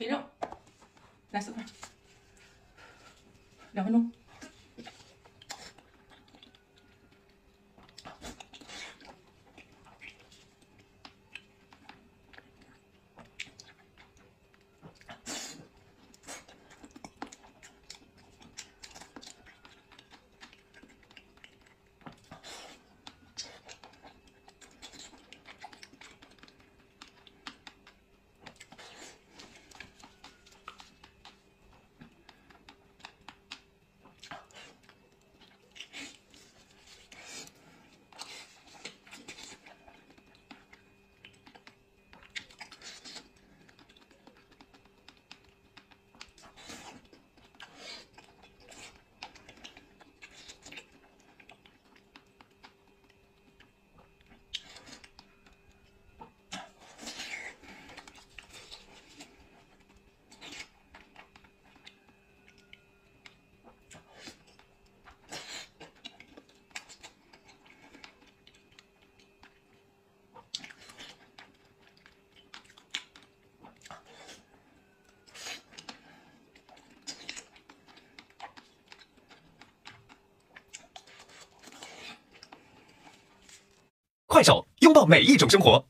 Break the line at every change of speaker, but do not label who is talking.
肥肉，来四块，两分钟。
快手，拥抱每一种生活。